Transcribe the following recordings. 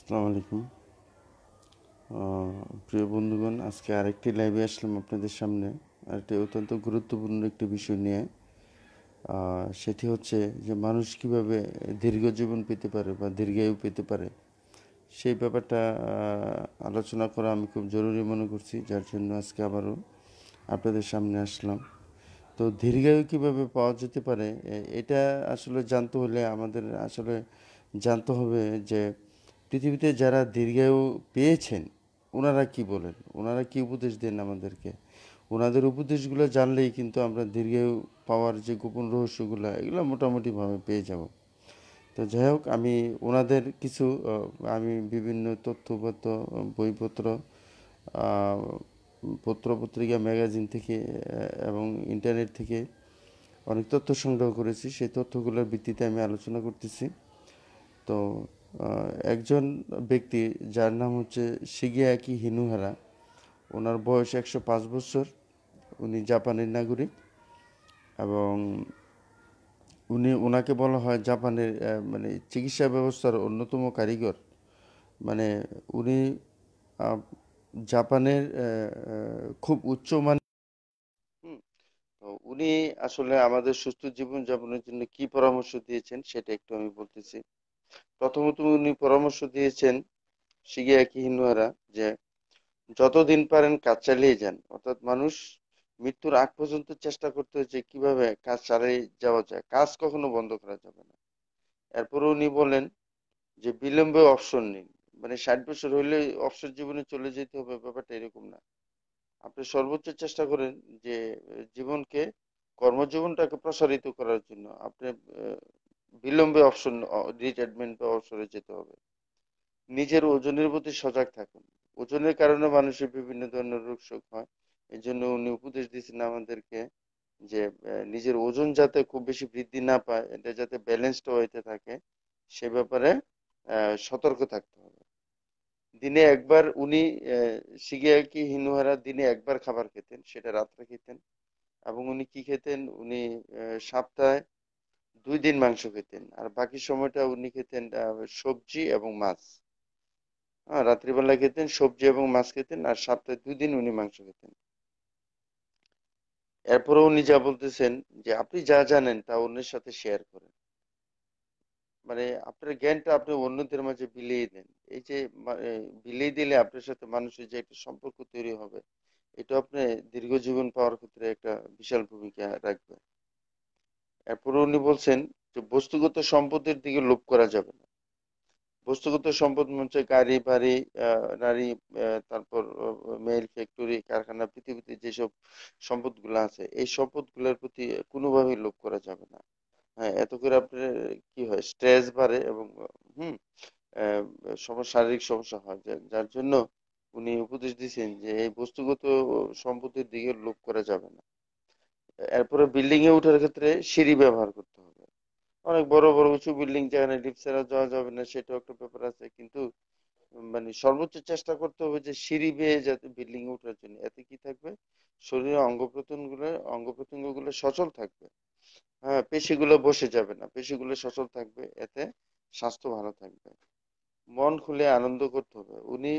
আসসালামু আলাইকুম। প্রিয় বন্ধুগণ, আজকে আরেকটি লাইভে আসলাম আপনাদের সামনে। আরেকটি অত্যন্ত গুরুত্বপূর্ণ একটি বিষয় নিয়ে। সেটি হচ্ছে যে মানুষ কীভাবে দীর্ঘ জীবন পেতে পারে বা দীর্ঘায়ু পেতে পারে, সেই ব্যাপারটা আলোচনা করা আমি খুব জরুরি মনে করছি, যার জন্য আজকে আবারও আপনাদের সামনে আসলাম। তো দীর্ঘায়ু কীভাবে পাওয়া যেতে পারে এটা আসলে জানতে হলে আমাদের আসলে জানতে হবে যে পৃথিবীতে যারা দীর্ঘায়ু পেয়েছেন, ওনারা কি বলেন? ওনারা কি উপদেশ দেন আমাদেরকে? ওনাদের উপদেশগুলো জানলেই কিন্তু আমরা দীর্ঘায়ু পাওয়ার যে গোপন রহস্যগুলো, এগুলো মোটামুটিভাবে পেয়ে যাব। তো যাই হোক, আমি ওনাদের কিছু আমি বিভিন্ন তথ্যপত্র, বইপত্র পত্রপত্রিকা, ম্যাগাজিন থেকে এবং ইন্টারনেট থেকে অনেক তথ্য সংগ্রহ করেছি। সেই তথ্যগুলোর ভিত্তিতে আমি আলোচনা করতেছি। তো একজন ব্যক্তি যার নাম হচ্ছে শিগিয়াকি হিনুহারা ওনার বয়স একশো পাঁচ বছর উনি জাপানের নাগরিক এবং উনি ওনাকে বলা হয় জাপানের মানে চিকিৎসা ব্যবস্থার অন্যতম কারিগর। মানে উনি জাপানের খুব উচ্চমান হুম, তো উনি আসলে আমাদের সুস্থ জীবন যাপনের জন্য কি পরামর্শ দিয়েছেন সেটা একটু আমি বলতেছি। প্রথমত উনি পরামর্শ দিয়েছেন শিগেয়াকি হিনুয়ারা যে যতদিন পারেন কাজ চালিয়ে যান। অর্থাৎ মানুষ মৃত্যুর আগ পর্যন্ত চেষ্টা করতে হচ্ছে কীভাবে কাজ চালিয়ে যাওয়া যায়। কাজ কখনো বন্ধ করা যাবে না। এরপরে উনি বলেন যে বিলম্বে অবসর নিন। মানে ষাট বছর হইলে অবসর জীবনে চলে যেতে হবে, ব্যাপারটা এরকম না। আপনি সর্বোচ্চ চেষ্টা করেন যে জীবনকে, কর্মজীবনটাকে প্রসারিত করার জন্য। আপনি বিলম্বে অবসর রিটায়ারমেন্ট বা অবসরে যেতে হবে। নিজের ওজনের প্রতি সজাগ থাকুন। ওজনের কারণে মানুষের বিভিন্ন ধরনের রোগ শোক হয়। এই জন্য উনি উপদেশ দিয়েছেন আমাদেরকে যে নিজের ওজন যাতে খুব বেশি বৃদ্ধি না পায়, এটা যাতে ব্যালেন্সড হইতে থাকে, সে ব্যাপারে সতর্ক থাকতে হবে। দিনে একবার উনি শিগেয়াকি হিনুহারা দিনে একবার খাবার খেতেন, সেটা রাত্রে খেতেন। এবং উনি কি খেতেন? উনি সপ্তাহে দুই দিন মাংস খেতেন, আর বাকি সময়টা উনি খেতেন সবজি এবং মাছ। হ্যাঁ রাত্রিবেলা খেতেন, সবজি এবং মাছ খেতেন, আর সপ্তাহে দুই দিন উনি মাংস খেতেন। এরপরে উনি যা বলতেছেন যে, আপনি যা জানেন তা অন্যের সাথে শেয়ার করেন। মানে আপনার জ্ঞানটা আপনি অন্যদের মাঝে বিলিয়ে দেন। এই যে বিলিয়ে দিলে আপনার সাথে মানুষের যে একটা সম্পর্ক তৈরি হবে এটা আপনি দীর্ঘ জীবন পাওয়ার ক্ষেত্রে একটা বিশাল ভূমিকা রাখবে। এরপরে উনি বলছেন যে বস্তুগত সম্পদের দিকে লোভ করা যাবে না। বস্তুগত সম্পদ হচ্ছে গাড়ি, বাড়ি নারী তারপর মেল ফ্যাক্টরি কারখানা, পৃথিবীতে যেসব সম্পদগুলো আছে, এই সম্পদগুলোর প্রতি কোনোভাবেই লোভ করা যাবে না। হ্যাঁ এত করে আপনার কি হয় স্ট্রেস বাড়ে এবং, হুম সমস্যা, শারীরিক সমস্যা হয়। যার জন্য উনি উপদেশ দিয়েছেন যে এই বস্তুগত সম্পত্তির দিকে লোভ করা যাবে না। এরপরে বিল্ডিং এ ওঠার ক্ষেত্রে সিঁড়ি ব্যবহার করতে হবে। অনেক বড় বড় উঁচু বিল্ডিং যেখানে লিফট ছাড়া যাওয়া যাবে না, সেটাও একটা ব্যাপার আছে। কিন্তু মানে সর্বোচ্চ চেষ্টা করতে হবে যে সিঁড়ি বেয়ে যাতে বিল্ডিং এ ওঠার জন্য। এতে কি থাকবে? শরীরের অঙ্গ প্রত্যঙ্গগুলো অঙ্গ প্রত্যঙ্গগুলো সচল থাকবে। হ্যাঁ পেশিগুলো বসে যাবে না। পেশিগুলো সচল থাকবে। এতে স্বাস্থ্য ভালো থাকবে। মন খুলে আনন্দ করতে হবে। উনি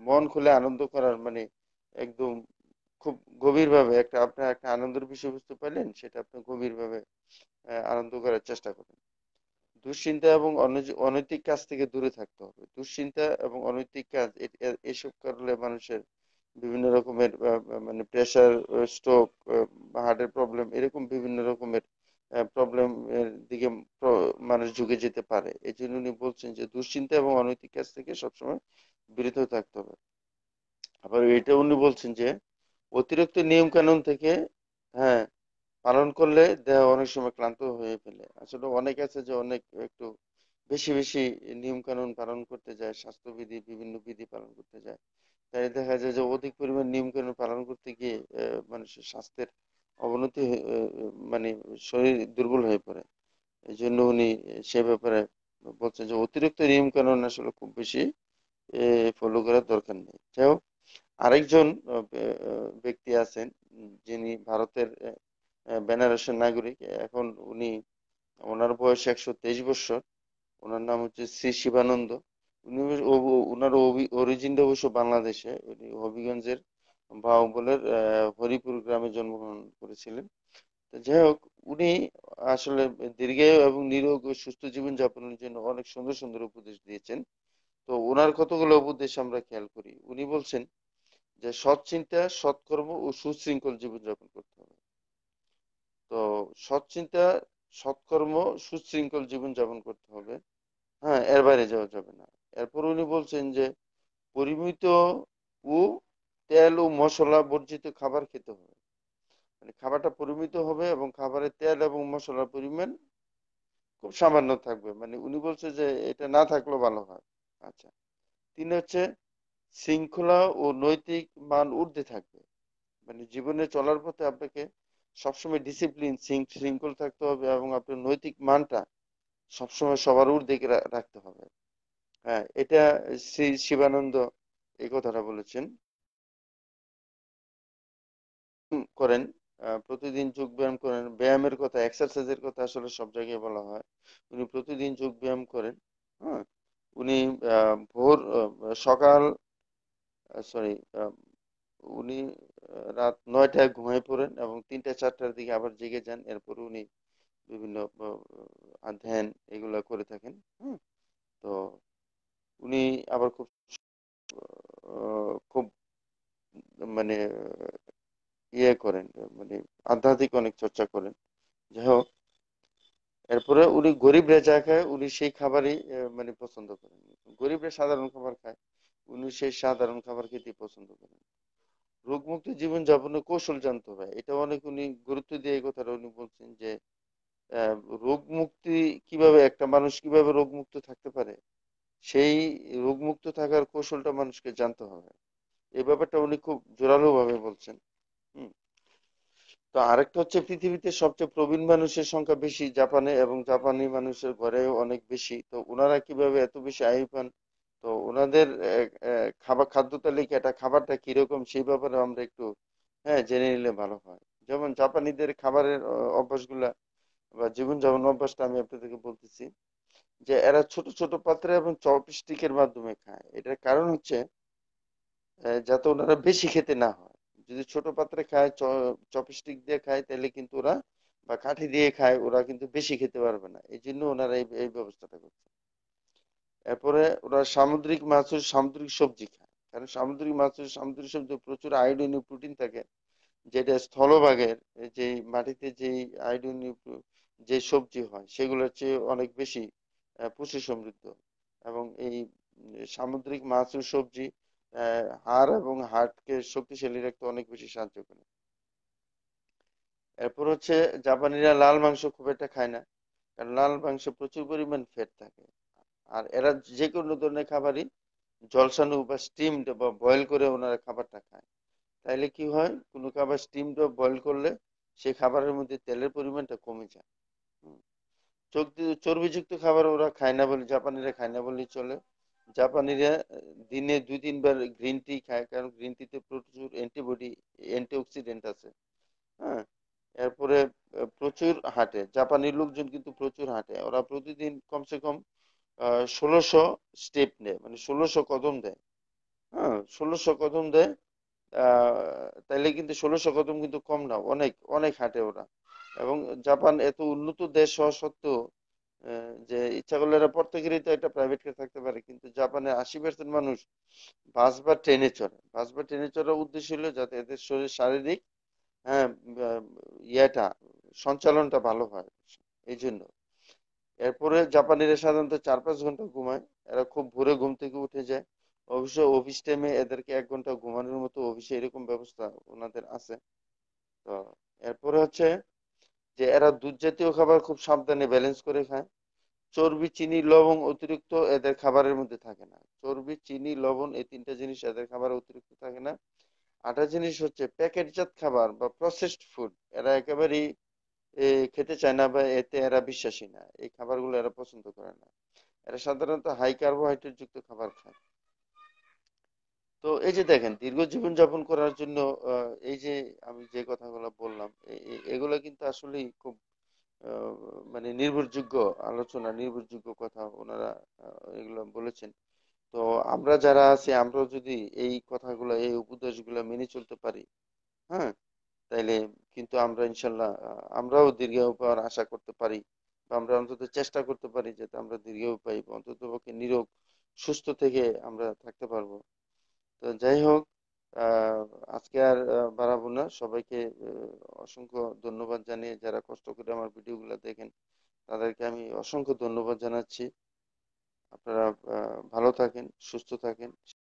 মন খুলে আনন্দ করার মানে একদম খুব গভীরভাবে একটা, আপনার একটা আনন্দের বিষয়বস্তু পেলেন সেটা আপনি গভীরভাবে আনন্দ করার চেষ্টা করেন দুশ্চিন্তা এবং অনৈতিক কাজ থেকে দূরে থাকতে হবে। দুশ্চিন্তা এবং অনৈতিক কাজ এসব কারণে মানুষের বিভিন্ন রকমের মানে প্রেশার স্ট্রোক হার্টের প্রবলেম এরকম বিভিন্ন রকমের প্রবলেম দিকে মানুষ ঝুঁকে যেতে পারে। এই জন্য উনি বলছেন যে দুশ্চিন্তা এবং অনৈতিক কাজ থেকে সবসময় বিরত থাকতে হবে। আবার এটা উনি বলছেন যে অতিরিক্ত নিয়ম কানুন থেকে হ্যাঁ পালন করলে দেহ অনেক সময় ক্লান্ত হয়ে ফেলে। আসলে অনেক আছে যে অনেক একটু বেশি বেশি নিয়ম কানুন পালন করতে যায়, স্বাস্থ্যবিধি, বিভিন্ন বিধি পালন করতে যায়। তাই দেখা যায় যে অধিক পরিমাণ নিয়ম কানুন পালন করতে গিয়ে মানুষের স্বাস্থ্যের অবনতি মানে শরীর দুর্বল হয়ে পড়ে। এই জন্য উনি সে ব্যাপারে বলছেন যে অতিরিক্ত নিয়ম কানুন আসলে খুব বেশি ফলো করার দরকার নেই। যাই হোক আরেকজন ব্যক্তি আছেন যিনি ভারতের বেনারসের নাগরিক। এখন উনি ওনার বয়স একশো তেইশ বছর। ওনার নাম হচ্ছে শ্রী শিবানন্দ। উনি ওনার অরিজিনটা অবশ্য বাংলাদেশে। উনি হবিগঞ্জের বাউবলের আহ, হরিপুর গ্রামে জন্মগ্রহণ করেছিলেন। যাই হোক উনি আসলে দীর্ঘায়ু এবং নিরোগ ও সুস্থ জীবন যাপনের জন্য অনেক সুন্দর সুন্দর উপদেশ দিয়েছেন। তো ওনার কতগুলো উপদেশ আমরা খেয়াল করি? উনি বলছেন যে সৎ চিন্তা সৎকর্ম ও সুশৃঙ্খল জীবনযাপন করতে হবে। তো সৎ চিন্তা সৎকর্ম, সুশৃঙ্খল জীবনযাপন করতে হবে। হ্যাঁ এর বাইরে যাওয়া যাবে না। এরপর উনি বলছেন যে পরিমিত ও তেল ও মশলা বর্জিত খাবার খেতে হবে। মানে খাবারটা পরিমিত হবে এবং খাবারের তেল এবং মশলার পরিমাণ খুব সামান্য থাকবে। মানে উনি বলছে যে এটা না থাকলেও ভালো হয়। আচ্ছা। তিন হচ্ছে শৃঙ্খলা ও নৈতিক মান ঊর্ধ্বে থাকবে। মানে জীবনে চলার পথে আপনাকে সবসময় ডিসিপ্লিন শৃঙ্খল থাকতে হবে এবং আপনার নৈতিক মানটা সবসময় সবার ঊর্ধ্বে রাখতে হবে। হ্যাঁ এটা শ্রী শিবানন্দ এই কথাটা বলেছেন। করেন প্রতিদিন যোগ ব্যায়াম করেন। ব্যায়ামের কথা এক্সারসাইজের কথা আসলে সব জায়গায় বলা হয়। উনি প্রতিদিন যোগ ব্যায়াম করেন হ্যাঁ। উনি ভোর সকাল সরি উনি রাত নয়টায় ঘুমিয়ে পড়েন এবং তিনটা, চারটার দিকে আবার জেগে যান। এরপর উনি বিভিন্ন ধ্যান এগুলা করে থাকেন, হুম? তো উনি আবার খুব খুব মানে ইয়ে করেন মানে আধ্যাত্মিক অনেক চর্চা করেন। যাই হোক এরপরে উনি গরিবরা যা খায়, উনি সেই খাবারই মানে পছন্দ করেন। গরিবরা সাধারণ খাবার খায়, উনি সেই সাধারণ খাবার খেতে পছন্দ করেন। রোগমুক্ত জীবন যাপনের কৌশল জানতে হবে। এটা অনেক উনি গুরুত্ব দিয়ে এই কথাটা উনি বলছেন যে রোগ মুক্তি কীভাবে, একটা মানুষ কীভাবে রোগমুক্ত থাকতে পারে, সেই রোগমুক্ত থাকার কৌশলটা মানুষকে জানতে হবে। এই ব্যাপারটা উনি খুব জোরালো ভাবে বলছেন। তো আরেকটা হচ্ছে পৃথিবীতে সবচেয়ে প্রবীণ মানুষের সংখ্যা বেশি, জাপানে, এবং জাপানি মানুষের ঘরেও অনেক বেশি। তো ওনারা কীভাবে এত বেশি আয়ু পান? তো ওনাদের খাবার, খাদ্য তালিকাটা খাবারটা কীরকম, সেই ব্যাপারে আমরা একটু হ্যাঁ জেনে নিলে ভালো হয়। যেমন জাপানিদের খাবারের অভ্যাসগুলা বা জীবনযাপন অভ্যাসটা আমি আপনাদেরকে বলতেছি যে এরা ছোট ছোট পাত্রে এবং চপস্টিকের মাধ্যমে খায়। এটার কারণ হচ্ছে যাতে ওনারা বেশি খেতে না হয়। যদি ছোট পাত্রে খায় চপস্টিক দিয়ে খায়, তাহলে কিন্তু ওরা বা কাঠি দিয়ে খায়, ওরা কিন্তু বেশি খেতে পারবে না। এই জন্য ওনারা এই এই ব্যবস্থাটা করছে। এরপরে ওরা সামুদ্রিক মাছ ও সামুদ্রিক সবজি খায়। কারণ সামুদ্রিক মাছ ও সামুদ্রিক সবজি প্রচুর আয়োডিন প্রোটিন থাকে, যেটা স্থলভাগের যে মাটিতে যে আয়োডিন যে সবজি হয়, সেগুলোর চেয়ে অনেক বেশি পুষ্টি সমৃদ্ধ এবং এই সামুদ্রিক মাছ সবজি হাড় এবং হার্টকে শক্তিশালী রাখতে অনেক বেশি সাহায্য করে। এরপর হচ্ছে জাপানিরা লাল মাংস খুব একটা খায় না, কারণ লাল মাংসে প্রচুর পরিমাণ ফ্যাট থাকে। আর এরা যে কোনো ধরনের খাবারই জলসানো বা স্টিমড বা বয়েল করে ওনারা খাবারটা খায়। তাইলে কি হয়, কোনো খাবার স্টিমড বা বয়েল করলে সেই খাবারের মধ্যে তেলের পরিমাণটা কমে যায়। চর্বিযুক্ত খাবার ওরা খায় না বলে, জাপানিরা খায় না বলেই চলে। জাপানিরা দিনে দুই তিনবার গ্রিন টি খায়, কারণ গ্রিন টিতে প্রচুর অ্যান্টিবডি অ্যান্টিঅক্সিডেন্ট আছে হ্যাঁ? এরপরে প্রচুর হাঁটে। জাপানি লোকজন কিন্তু প্রচুর হাঁটে। ওরা প্রতিদিন কমসে কম ষোলোশো স্টেপ নেয় মানে ষোলোশো কদম দেয় হ্যাঁ? ষোলোশো কদম দেয় তাইলে কিন্তু ষোলোশো কদম কিন্তু কম না, অনেক অনেক হাঁটে ওরা। এবং জাপান এত উন্নত দেশ হওয়া সত্ত্বেও যে ইচ্ছা করলে এরা প্রত্যেকেরই তো একটা প্রাইভেট কার থাকতে পারে, কিন্তু জাপানে আশি পার্সেন্ট মানুষ বাস বা ট্রেনে চড়ে। বাস বা ট্রেনে চড়ার উদ্দেশ্য হলো যাতে এদের শরীর শারীরিক হ্যাঁ ইয়েটা, সঞ্চালনটা ভালো হয়। এই জন্য। এরপরে জাপানিরা সাধারণত চার পাঁচ ঘণ্টা ঘুমায়। এরা খুব ভোরে ঘুম থেকে উঠে যায়। অবশ্য অফিস টাইমে এদেরকে এক ঘণ্টা ঘুমানোর মতো অফিসে এরকম ব্যবস্থা ওনাদের আছে। তো এরপরে হচ্ছে যে এরা দুধ জাতীয় খাবার খুব সাবধানে ব্যালেন্স করে খায়। চর্বি, চিনি, লবণ অতিরিক্ত এদের খাবারের মধ্যে থাকে না। চর্বি, চিনি, লবণ এই তিনটা জিনিস এদের খাবারে অতিরিক্ত থাকে না। আটা জিনিস হচ্ছে প্যাকেটজাত খাবার বা প্রসেসড ফুড এরা একেবারেই খেতে চায় না বা এতে এরা বিশ্বাসী না। এই খাবারগুলো এরা পছন্দ করে না। এরা সাধারণত হাই কার্বোহাইড্রেট যুক্ত খাবার খায়। তো এই যে দেখেন, দীর্ঘ জীবন যাপন করার জন্য এই যে আমি যে কথাগুলো বললাম এগুলো কিন্তু আসলেই খুব মানে নির্ভরযোগ্য আলোচনা, নির্ভরযোগ্য কথা ওনারা এগুলো বলেছেন। তো আমরা যারা আছি আমরা যদি এই কথাগুলো, এই উপদেশগুলো মেনে চলতে পারি হ্যাঁ তাইলে কিন্তু আমরা ইনশাল্লাহ আমরাও দীর্ঘায়ু পাওয়ার আশা করতে পারি বা আমরা অন্তত চেষ্টা করতে পারি যাতে আমরা দীর্ঘায়ু পাই অন্তত পক্ষে নিরোগ, সুস্থ থেকে আমরা থাকতে পারব। তো যাই হোক আজকে আর বাড়াবো না। সবাইকে অসংখ্য ধন্যবাদ জানিয়ে যারা কষ্ট করে আমার ভিডিওগুলো দেখেন, তাদেরকে আমি অসংখ্য ধন্যবাদ জানাচ্ছি। আপনারা ভালো থাকেন, সুস্থ থাকেন।